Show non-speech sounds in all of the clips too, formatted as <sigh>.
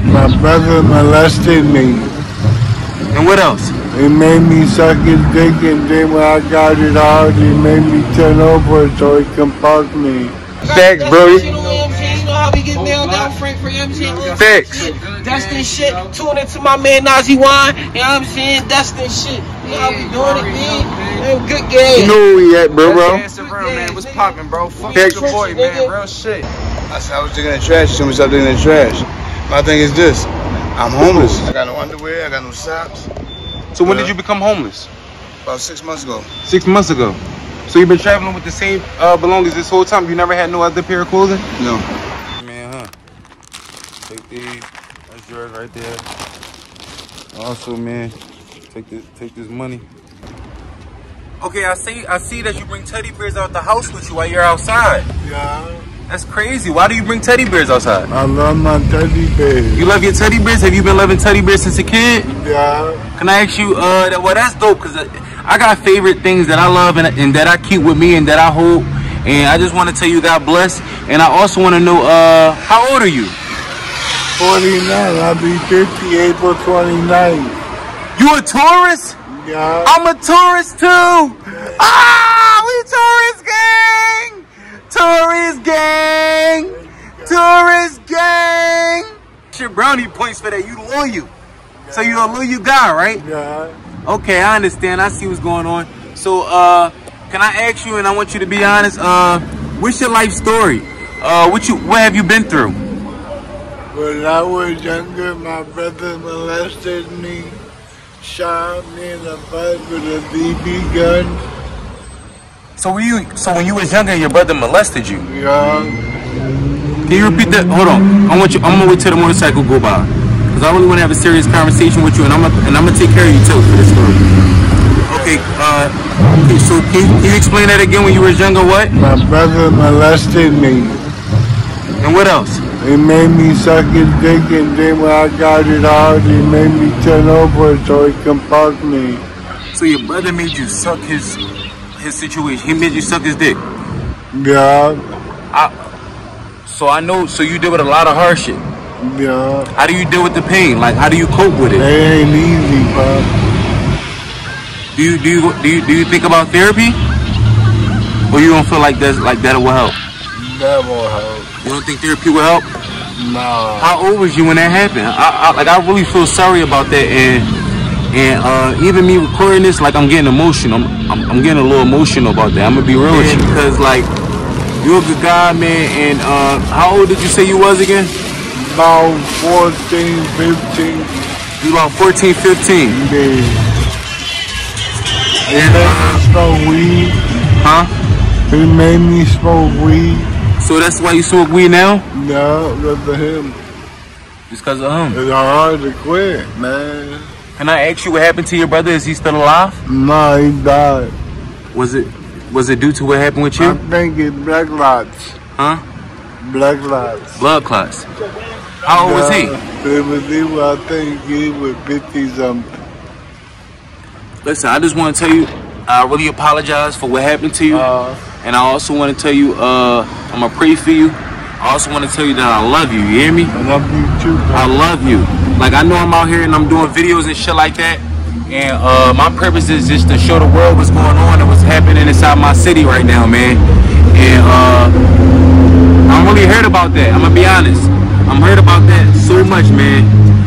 My brother molested me. And what else? He made me suck his dick and then when I got it hard, he made me turn over so he can fuck me. Facts, bro. You know what I'm saying? You know how we get nailed down, Frank for MJ. Shit. Tune into my man Nazi Wine. You know what I'm saying? Destin shit. You know how we doing it, man? Man, good game. You know where we at, bro, bro. That's the real man. What's poppin', bro? Fuck Facts. your boy, man. Real shit. I said I was digging in the trash. Too much stop digging in the trash. My thing is this: I'm homeless. I got no underwear. I got no socks. So when did you become homeless? About six months ago. Six months ago. So you've been traveling with the same uh, belongings this whole time? You never had no other pair of clothing? No. Man, huh? Take these. That's yours right there. Also, man, take this take this money. Okay, I see I see that you bring teddy bears out the house with you while you're outside. Yeah. That's crazy. Why do you bring teddy bears outside? I love my teddy bears. You love your teddy bears? Have you been loving teddy bears since a kid? Yeah. Can I ask you, uh, that, well, that's dope, because I got favorite things that I love and, and that I keep with me and that I hold. And I just want to tell you God bless. And I also want to know, uh, how old are you? 49. I'll be 50 April 29th. You a tourist? Yeah. I'm a tourist too. Ah, we tourist gang. Tourist gang. Brownie points for that. You loyal. So you're a loyal guy, right? Yeah. Okay, I understand. I see what's going on. So, uh, can I ask you, and I want you to be honest, uh, what's your life story? Uh, what you, what have you been through? When I was younger, my brother molested me, shot me in the butt with a BB gun. So when you, so when you was younger, your brother molested you. Yeah. Can you repeat that? Hold on. I want you. I'm gonna wait till the motorcycle go by, cause I really want to have a serious conversation with you, and I'm gonna, and I'm gonna take care of you too for this story. Okay. Uh, okay, so can, can you explain that again? When you was younger, what? My brother molested me. And what else? He made me suck his dick and then when I got it hard, he made me turn over so he can fuck me. So your brother made you suck his his situation. He made you suck his dick. Yeah. So I know. So you deal with a lot of hardship. Yeah. How do you deal with the pain? Like how do you cope with It it? ain't easy, pop. Do you do you do you, do you think about therapy? Or you don't feel like that's like that will help? That won't help. You don't think therapy will help? Nah. How old was you when that happened? I, I like I really feel sorry about that and and uh, even me recording this like I'm getting emotional. I'm, I'm I'm getting a little emotional about that. I'm gonna be real with you because like you're a good guy, man. And uh, how old did you say you was again? About 14, 15 You about 14, 15. days. He made me smoke weed. Huh? He made me smoke weed. So that's why you smoke weed now? No, because of him. Just because of him. It's hard to quit, man. Can I ask you what happened to your brother? Is he still alive? Nah, he died. Was it was it due to what happened with you? I you? think it's black lots. Huh? Black lots. Blood clots. How old was he? It was he I think he was 50 something. Listen, I just want to tell you, I really apologize for what happened to you. Uh, and I also want to tell you, uh, I'm going to pray for you. I also want to tell you that I love you. You hear me? I love you too, I love you. Like, I know I'm out here and I'm doing videos and shit like that. And uh, my purpose is just to show the world what's going on and what's happening inside my city right now, man. And uh, I'm really hurt about that. I'm gonna be honest. I'm hurt about that so much, man.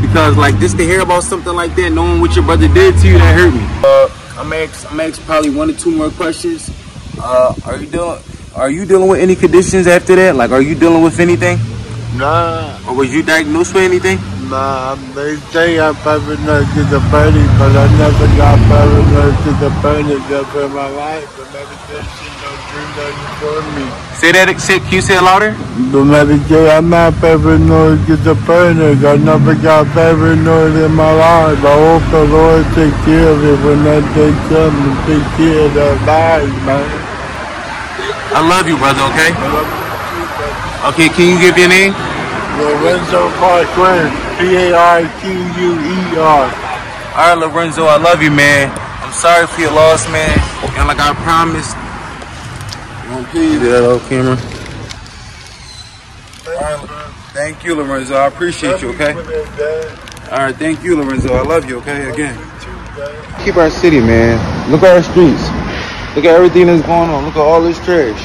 Because like just to hear about something like that, knowing what your brother did to you, that hurt me. Uh, I'm gonna ask, I'm gonna ask probably one or two more questions. Uh, are you dealing? Are you dealing with any conditions after that? Like, are you dealing with anything? Nah, Or was you diagnosed with anything? Nah, they say I'm paranoid schizophrenic, but I never got paranoid schizophrenic up in my life. The medication don't do nothing for me. Say that. Say, can you say it louder? The medication, I'm not paranoid schizophrenic. I never got paranoid in my life. I hope the Lord take care of it when I comes and take care of their lives, man. I love you, brother. Okay. I love you brother. Okay. Can you give your name? Lorenzo Parquin, P-A-R-Q-U-E-R. All right, Lorenzo. I love you, man. I'm sorry for your loss, man. And like I promised. You want please do that old camera? Thank you, bro. Thank you, Lorenzo. I appreciate you, okay? All right, thank you, Lorenzo. I love you, okay? Again. Keep our city, man. Look at our streets. Look at everything that's going on. Look at all this trash.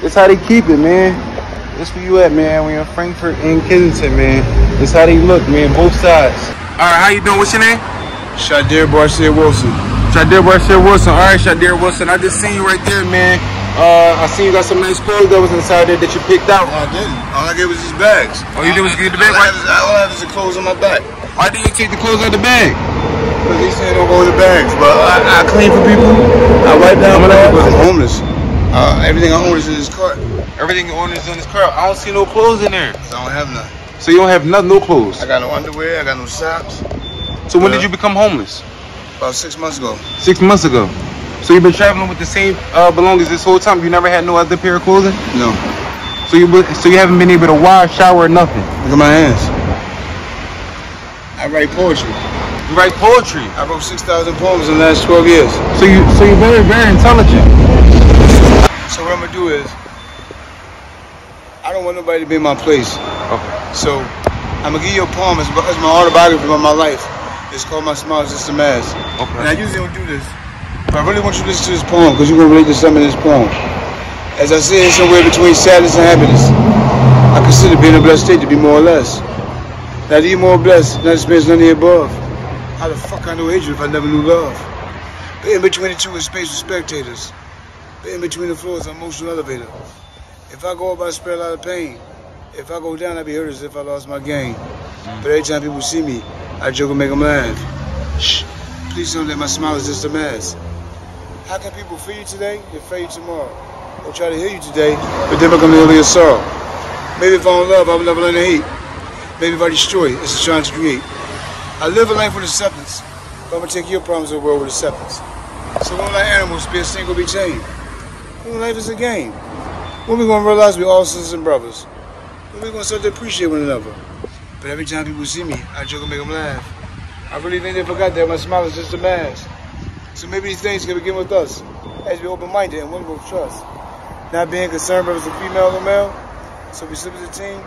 That's how they keep it, man. That's where you at, man. We're in Frankford and Kensington, man. That's how they look, man. Both sides. All right, how you doing? What's your name? Shadir Barcia Wilson. Shadir Barcia Wilson. All right, Shadir Wilson. I just seen you right there, man. Uh, I seen you got some nice clothes that was inside there that you picked out. I didn't. All I gave was these bags. All you did was get the All bag? I have is, all I have is the clothes on my back. Why didn't you take the clothes out of the bag? Because they say don't go in the bags. But I, I clean for people. I wipe down I'm blood. gonna- I'm homeless. Uh, everything I own is in this cart. Everything on is in this car. I don't see no clothes in there. I don't have none. So you don't have nothing, no clothes. I got no underwear. I got no socks. So when did you become homeless? About six months ago. Six months ago. So you've been traveling with the same uh, belongings this whole time. You never had no other pair of clothing. No. So you so you haven't been able to wash, shower, or nothing. Look at my hands. I write poetry. You write poetry. I wrote 6,000 poems in the last 12 years. So you so you're very very intelligent. So what I'm gonna do is, I don't want nobody to be in my place. Okay. So I'm gonna give you a poem. It's, it's my autobiography about my life. It's called My Smile Is Just a Mask. Okay. And I usually don't do this, but I really want you to listen to this poem because you're gonna relate to something in this poem. As I say, it's somewhere between sadness and happiness. I consider being in a blessed state to be more or less. Now, to you more blessed, not experience none of the above. How the fuck I know hatred if I never knew love? But in between the two is space with spectators. But in between the floors, an emotional elevator. If I go up, I spread a lot of pain. If I go down, I be hurt as if I lost my game. But every time people see me, I joke and make them laugh. Shh, please don't let my smile is just a mask. How can people feel you today and fail you tomorrow? Or try to hear you today, but then become the only your sorrow? Maybe if I don't love, I will never learn to hate. Maybe if I destroy, it's a trying to create. I live a life with acceptance, but I'm gonna take your problems to the world with acceptance. So when like animals, be a single, be chained. Life is a game. When we gonna realize we all sisters and brothers? When we gonna start to appreciate one another? But every time people see me, I joke and make them laugh. I really think they forgot that my smile is just a mask. So maybe these things can begin with us, as we open-minded and one with trust. Not being concerned whether it's a female or male. So we slip as a team,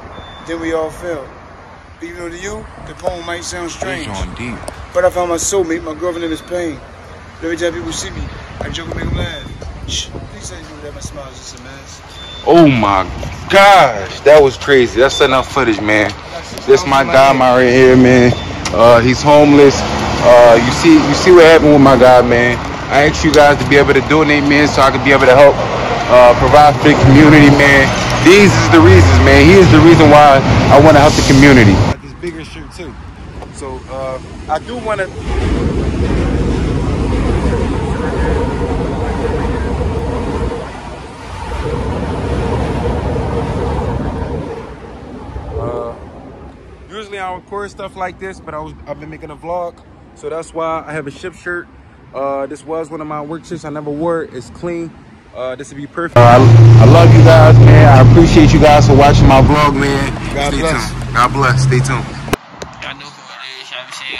then we all fail. But even though to you, the poem might sound strange. But I found my soulmate, my girlfriend in this pain. But every time people see me, I joke and make them laugh. Shh, please tell you that my smile a mask. Oh my gosh, that was crazy. That's enough footage, man. This my guy, my right here, man. Uh, he's homeless. Uh, you see, you see what happened with my guy, man. I asked you guys to be able to donate, man, so I could be able to help uh, provide for the community, man. These is the reasons, man. He is the reason why I want to help the community. This bigger shirt too. So uh, I do want to. Uh, usually I record stuff like this, but I was I've been making a vlog, so that's why I have a ship shirt. Uh, this was one of my work shirts. I never wore it. It's clean. Uh, this would be perfect. I, I love you guys, man. I appreciate you guys for watching my vlog, man. God Stay bless. tuned. God bless. Stay tuned. Y'all know who it is, you know saying?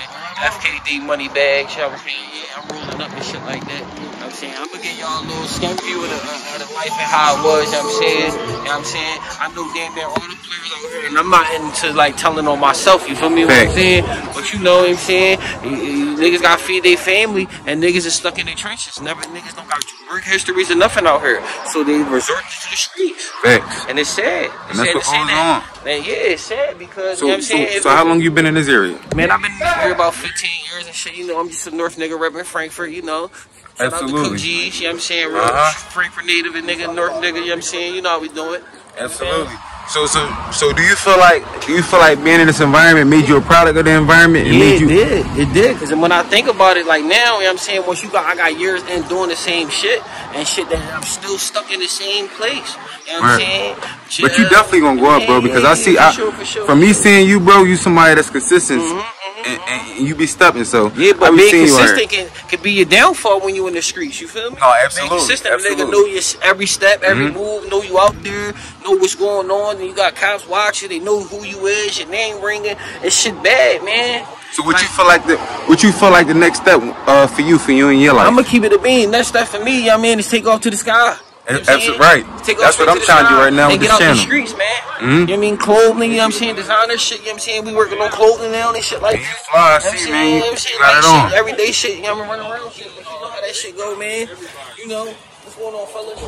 FKD money bags, you know what saying? Yeah, I'm rolling up and shit like that. What I'm saying? I'm gonna give y'all a little skim view of the, uh, of the life and how it was, you know what I'm saying? You know what I'm saying? I know damn near all the players out here, and I'm not into like telling on myself, you feel me what I'm saying? But you know what I'm saying? You- you- Niggas gotta feed their family, and niggas is stuck in their trenches. Never niggas don't got work histories or nothing out here. So they resort to the streets. Facts. And it's sad. And It's that's sad what say goes that. Man, yeah, it's sad because So, you know what I'm so, saying? so how long you been in this area? Man, I've been here about 15 years and shit. You know, I'm just a North nigga repping Frankford, you know. Shout out to Absolutely. Cook G's, you know what I'm saying? Real Uh-huh. Frankford native and nigga, North nigga, you know what I'm saying? You know how we do it. Absolutely. So, so, so, do you feel like, do you feel like being in this environment made you a product of the environment? and Yeah, made it you, did. It did. Because when I think about it, like now, you know what I'm saying? Once you got, I got years in doing the same shit and shit that I'm still stuck in the same place. You know what I'm Right. saying? But you definitely gonna go up, bro, because yeah, I see, yeah, I, for sure, for sure, for me sure. seeing you, bro, you somebody that's consistent, Mhm, mhm, and, and you be stepping. So Yeah, but be being seeing you out here. consistent can, can be your downfall when you in the streets. You feel me? No, absolutely, Being consistent, a nigga know your every step, every Mhm. move, know you out there, know what's going on, and you got cops watching. They know who you is, your name ringing. It's shit bad, man. So what you feel like the, what you feel like the next step uh, for you, for you in your life? I'm gonna keep it a bean. Next step for me, I mean, is take off to the sky. You know what I'm? Right. That's what I'm straight to the trying to do right now and with get this out channel. the streets, man. Mhm. You know what I mean? Clothing, you know what I'm saying? Designer shit, you know what I'm saying? We working on clothing now and shit like that. fly, You know I'm see, man. You know what I'm saying? got Like it on. shit, everyday shit. You know, I'm running around shit, but you know how that shit go, man. You know, what's going on, fellas?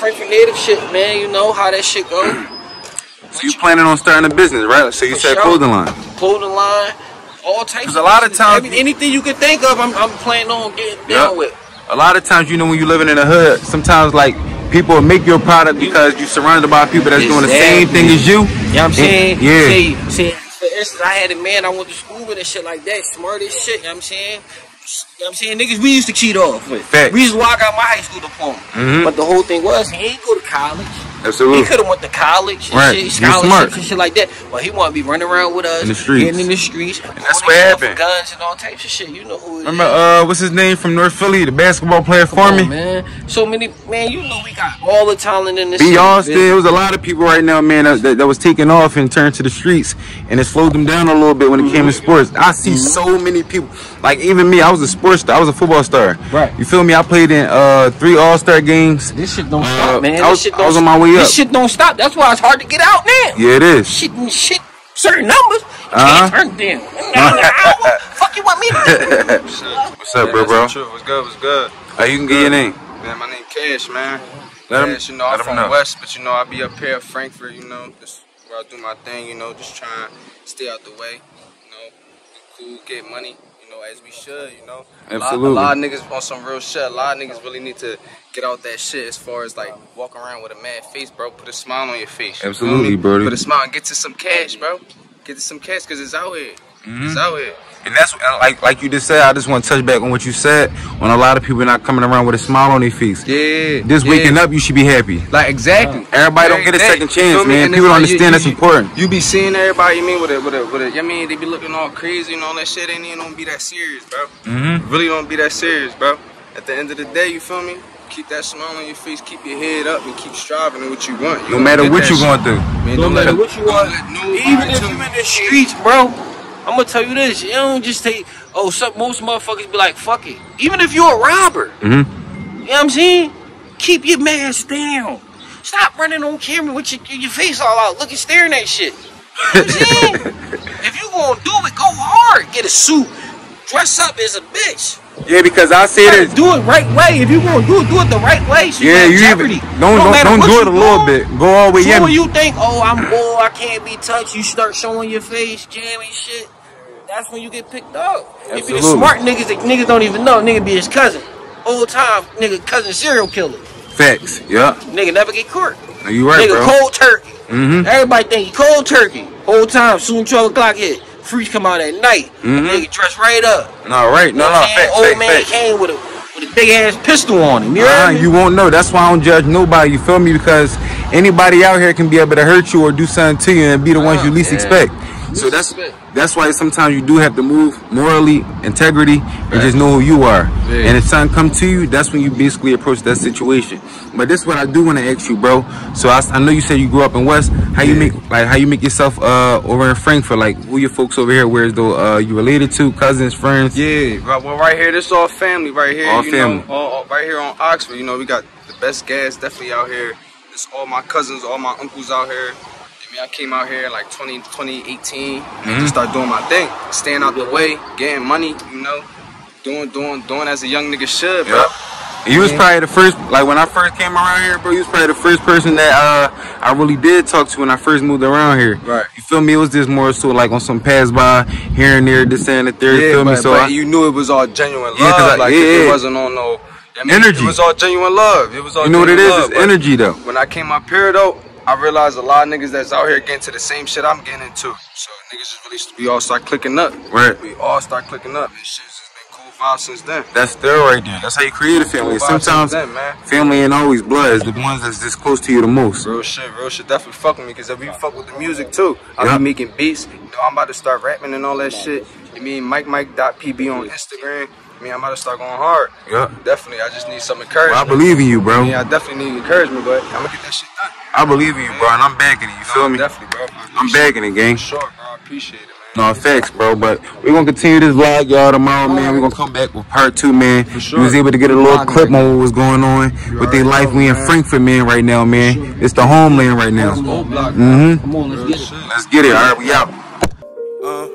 Frankford native shit, man. You know how that shit go. <clears throat> So you planning on starting a business, right? So you For said sure. clothing line. Clothing line, all types. 'Cause a lot of times- anything you can think of, I'm, I'm planning on getting Yep. down with. A lot of times, you know, when you're living in the hood, sometimes like people make your product because you're surrounded by people that's doing the same thing as you. You know what I'm saying? Yeah. Say, say, for instance, I had a man I went to school with and shit like that, smart as shit, you know what I'm saying? You know what I'm saying? Niggas we used to cheat off with. Facts. Reason why I got my high school diploma. Mhm. But the whole thing was he ain't go to college. He could have went to college and Right. shit, scholarships and shit like that. But he want to be running around with us, In the streets. getting in the streets, and that's what happened. Guns and all types of shit. You know who it is. Remember, uh, what's his name from North Philly, the basketball player for Come me? man. So many, man. You know we got all the talent in this. City, Austin, it was a lot of people right now, man, that, that, that was taking off and turned to the streets, and it slowed them down a little bit when it came to sports. I see so many people, like even me, I was a sports star, I was a football star. Right. You feel me? I played in uh three All Star games. This shit don't Uh, stop, man. I This was- shit I don't was on my way This up. shit don't stop. That's why it's hard to get out now. Yeah, it is. Shit, shit, certain numbers Uh-huh. can't turn down. Now, now, <laughs> fuck you want me to do? What's up, bro, bro? That's the truth. What's good? What's good? Uh, you can get your name. Man, my name Cash, man. Let 'em- Cash, you know, let I'm from know. West, but you know, I be up here at Frankford, you know, just where I do my thing, you know, just trying to stay out the way, you know, be cool, get money, you know, as we should, you know. Absolutely. A lot, a lot of niggas on some real shit. A lot of niggas really need to get out that shit as far as like walk around with a mad face, bro. Put a smile on your face. you Absolutely, me? brody. Put a smile and get to some cash, bro. Get to some cash because it's out here. Mm-hmm. It's out here. And that's like like you just said. I just want to touch back on what you said. On a lot of people not coming around with a smile on their face. Yeah. Just yeah. waking up, you should be happy. Like exactly. Everybody don't get a second chance, man. People don't understand that's important. You be seeing everybody, you mean with it, with it, with it. You mean they be looking all crazy and all that shit. Ain't even don't be that serious, bro. Mm-hmm. Really don't be that serious, bro. At the end of the day, you feel me? Keep that smile on your face. Keep your head up and keep striving at what you want. You No matter what you shit. going through. Man, No don't let matter what you want, even if you in the streets, bro. I'm gonna tell you this. You don't just take. Oh, some most motherfuckers be like, "Fuck it." Even if you're a robber, Mm-hmm. you know what I'm saying? Keep your mask down. Stop running on camera with your, your face all out, looking staring at shit. You know what I'm saying? <laughs> if you gonna do it, go hard. Get a suit. Dress up as a bitch. Yeah, because I gotta this. do it right way. If you gonna do it, do it the right way. So Yeah, you even don't No don't, don't do it a little doing, bit. Go all the way so in. when you think, oh, I'm bull, I can't be touched, you start showing your face, jamming shit. That's when you get picked up. If you the smart niggas that niggas don't even know, nigga be his cousin. Old time, nigga cousin serial killer. Facts. Yeah. Nigga never get caught. No, you right, nigga bro. cold turkey. Mhm. Everybody think he cold turkey. Whole time, soon 12 o'clock hit. Freeze come out at night. Mhm. Nigga dress right up. No, right. No, You no. what Facts. Old Facts. man Facts. came with a with a big ass pistol on him. You Uh, heard me? you won't know. That's why I don't judge nobody. You feel me? Because anybody out here can be able to hurt you or do something to you and be the ones you least Yeah. expect. So that's that's why sometimes you do have to move morally, integrity, and just know who you are. Yeah. And if something come to you, that's when you basically approach that situation. But this is what I do want to ask you, bro. So I, I know you said you grew up in West. How you make like how you make yourself uh over in Frankford? Like who your folks over here? Where's though uh you related to cousins, friends? Yeah, right, well, right here, this all family right here. All you family. Know, all, all- right here on Oxford, you know, we got the best gas definitely out here. It's all my cousins, all my uncles out here. I mean, I came out here like 20, 2018 Mm-hmm. and just started doing my thing, staying out the way, getting money, you know, doing, doing, doing as a young nigga should, bro. Yep. You was probably the first, like when I first came around here, bro. You was probably the first person that uh, I really did talk to when I first moved around here. Right. You feel me? It was just more so like on some pass by here and there, this and the third. Yeah, feel me? but, So but I, you knew it was all genuine love. Yeah, 'cause I- like yeah, it yeah. wasn't on no I mean, Energy. It was all genuine love. It was all you know what it genuine love, It's energy though. when I came up here though, I realized a lot of niggas that's out here getting to the same shit I'm getting into. So niggas just really, we all start clicking up. Right. We all start clicking up. And shit's just been cool vibes since then. That's still right there. That's how you create a family. Cool Sometimes then, man. family ain't always blood. It's the ones that's just close to you the most. Real shit, real shit. Definitely fuck with me because if you fuck with the music too, I Yeah. be making beats. You know, I'm about to start rapping and all that shit. You mean Mike Mike.pb on Instagram. I mean, I'm about to start going hard. Yeah. Definitely. I just need some Well, I believe in you, I bro. mean, I definitely need encouragement, but I'm gonna get that shit done. I believe in you, bro, and I'm backing it. You feel me? Definitely, bro. I'm bagging it, gang. Sure, bro. I appreciate it, man. No effects, bro. But we're gonna continue this vlog, y'all, tomorrow, man. We're gonna come back with part two, man. sure. We was able to get a little Vlogging clip right on what was going on with their life. We in Frankford, man, right now, man. It's the homeland right now. Mm-hmm. Come on, let's get it. Let's get it. All right, we out. Uh,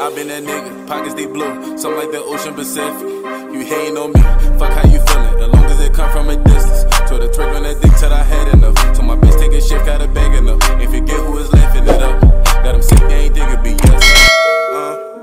I've been that nigga, pockets they blue, something like the ocean Pacific. You hating on me, fuck how you feeling, as long as it come from a distance. Put a trick on that dick till I had enough. Till my bitch take a shift, got a bag enough. If you get who is laughing it up, that I'm sick, they ain't think it be us. Uh.